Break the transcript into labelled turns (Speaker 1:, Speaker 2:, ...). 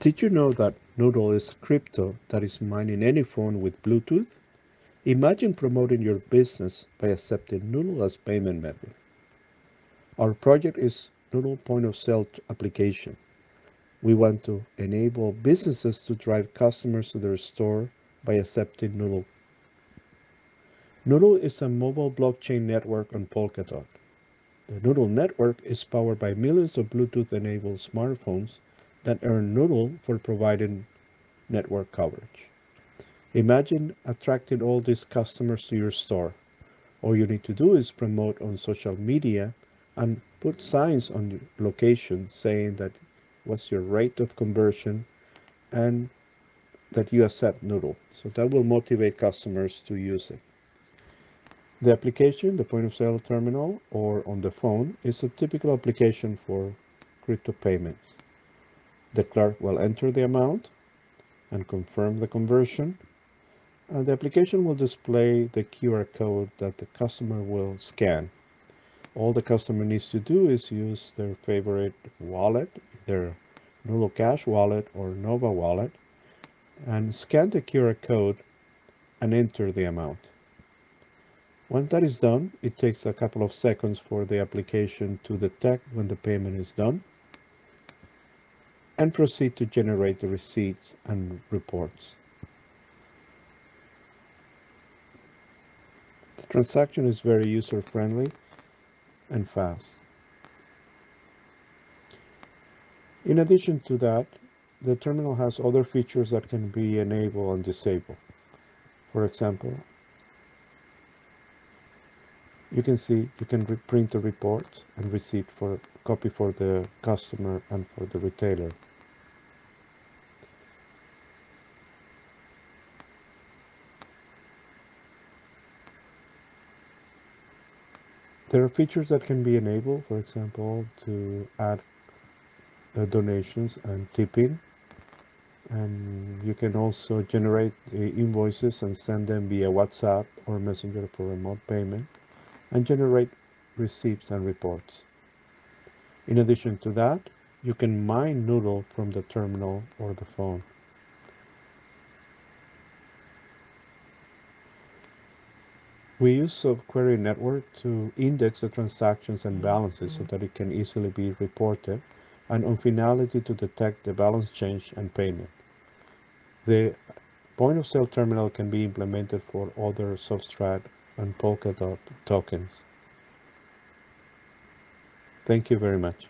Speaker 1: Did you know that Nodle is crypto that is mined in any phone with Bluetooth? Imagine promoting your business by accepting Nodle as payment method. Our project is Nodle point of sale application. We want to enable businesses to drive customers to their store by accepting Nodle. Nodle is a mobile blockchain network on Polkadot. The Nodle network is powered by millions of Bluetooth-enabled smartphones that earn Nodle for providing network coverage. Imagine attracting all these customers to your store. All you need to do is promote on social media and put signs on the location saying that what's your rate of conversion and that you accept Nodle. So that will motivate customers to use it. The application, the point of sale terminal or on the phone is a typical application for crypto payments. The clerk will enter the amount and confirm the conversion. And the application will display the QR code that the customer will scan. All the customer needs to do is use their favorite wallet, their Nodle Cash wallet or Nova wallet, and scan the QR code and enter the amount. Once that is done, it takes a couple of seconds for the application to detect when the payment is done and proceed to generate the receipts and reports. The transaction is very user-friendly and fast. In addition to that, the terminal has other features that can be enabled and disabled. For example, you can see you can print the report and receipt for copy for the customer and for the retailer. There are features that can be enabled, for example, to add uh, donations and tipping. And you can also generate invoices and send them via WhatsApp or Messenger for remote payment and generate receipts and reports. In addition to that, you can mine Nodle from the terminal or the phone. We use SubQuery Network to index the transactions and mm-hmm. balances so mm-hmm. that it can easily be reported, and on finality to detect the balance change and payment. The point of sale terminal can be implemented for other Substrate and Polkadot tokens. Thank you very much.